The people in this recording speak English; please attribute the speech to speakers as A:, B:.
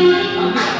A: Okay.